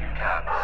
you can.